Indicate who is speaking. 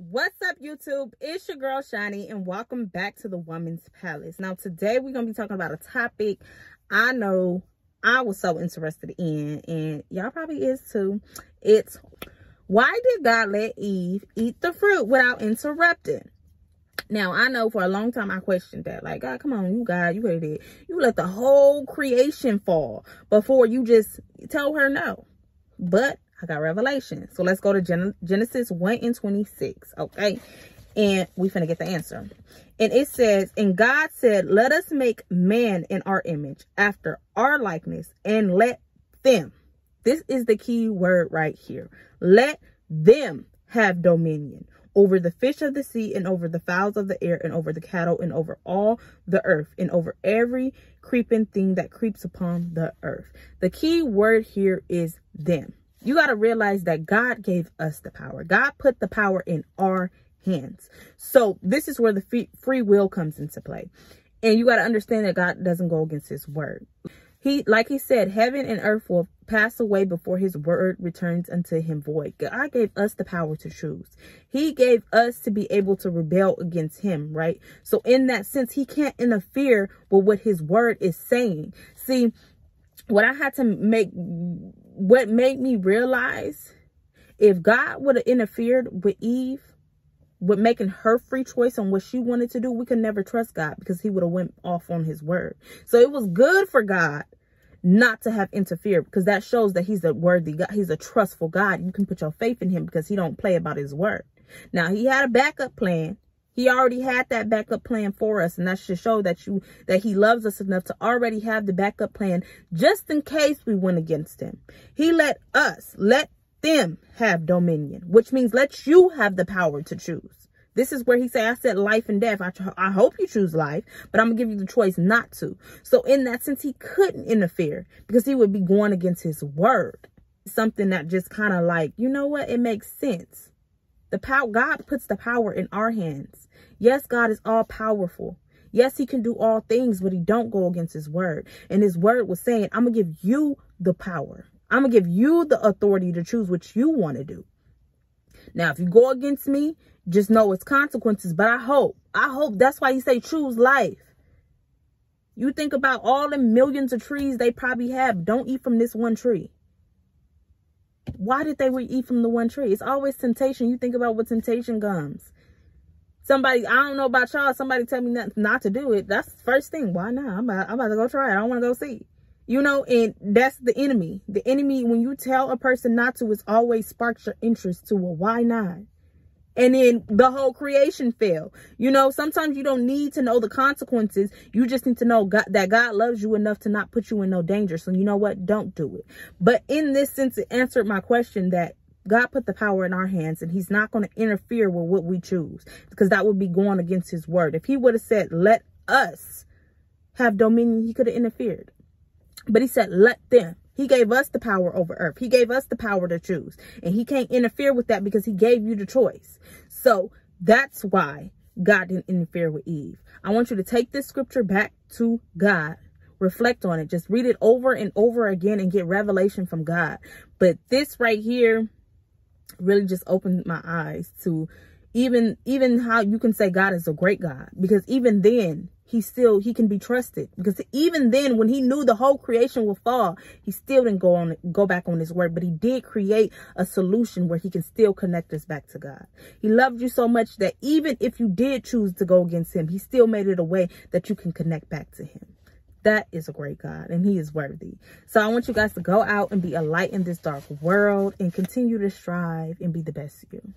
Speaker 1: What's up, YouTube? It's your girl, shiny and welcome back to the Women's Palace. Now, today we're going to be talking about a topic I know I was so interested in, and y'all probably is too. It's why did God let Eve eat the fruit without interrupting? Now, I know for a long time I questioned that. Like, God, come on, you God, you could have You let the whole creation fall before you just tell her no. But I got revelation. So let's go to Gen Genesis 1 and 26. Okay. And we finna get the answer. And it says, And God said, Let us make man in our image, after our likeness, and let them. This is the key word right here. Let them have dominion over the fish of the sea and over the fowls of the air and over the cattle and over all the earth and over every creeping thing that creeps upon the earth. The key word here is them you got to realize that God gave us the power. God put the power in our hands. So this is where the free will comes into play. And you got to understand that God doesn't go against his word. He, like he said, heaven and earth will pass away before his word returns unto him void. God gave us the power to choose. He gave us to be able to rebel against him, right? So in that sense, he can't interfere with what his word is saying. See, what I had to make what made me realize if God would have interfered with Eve with making her free choice on what she wanted to do, we could never trust God because he would have went off on his word. So it was good for God not to have interfered because that shows that he's a worthy God. He's a trustful God. You can put your faith in him because he don't play about his word. Now he had a backup plan he already had that backup plan for us. And that should show that you that he loves us enough to already have the backup plan just in case we went against him. He let us, let them have dominion, which means let you have the power to choose. This is where he said, I said life and death. I, I hope you choose life, but I'm going to give you the choice not to. So in that sense, he couldn't interfere because he would be going against his word. Something that just kind of like, you know what? It makes sense. The power, God puts the power in our hands. Yes, God is all powerful. Yes, he can do all things, but he don't go against his word. And his word was saying, I'm going to give you the power. I'm going to give you the authority to choose what you want to do. Now, if you go against me, just know it's consequences. But I hope, I hope that's why you say choose life. You think about all the millions of trees they probably have. Don't eat from this one tree why did they eat from the one tree? It's always temptation. You think about what temptation comes. Somebody, I don't know about y'all. Somebody tell me not, not to do it. That's the first thing. Why not? I'm about, I'm about to go try it. I don't want to go see. You know, and that's the enemy. The enemy, when you tell a person not to, it always sparks your interest to, well, why not? And then the whole creation fell. You know, sometimes you don't need to know the consequences. You just need to know God, that God loves you enough to not put you in no danger. So you know what? Don't do it. But in this sense, it answered my question that God put the power in our hands and he's not going to interfere with what we choose because that would be going against his word. If he would have said, let us have dominion, he could have interfered. But he said, let them. He gave us the power over earth. He gave us the power to choose. And he can't interfere with that because he gave you the choice. So that's why God didn't interfere with Eve. I want you to take this scripture back to God. Reflect on it. Just read it over and over again and get revelation from God. But this right here really just opened my eyes to even even how you can say God is a great God because even then he still he can be trusted because even then when he knew the whole creation would fall he still didn't go on go back on his word but he did create a solution where he can still connect us back to god he loved you so much that even if you did choose to go against him he still made it a way that you can connect back to him that is a great God and he is worthy. So I want you guys to go out and be a light in this dark world and continue to strive and be the best you.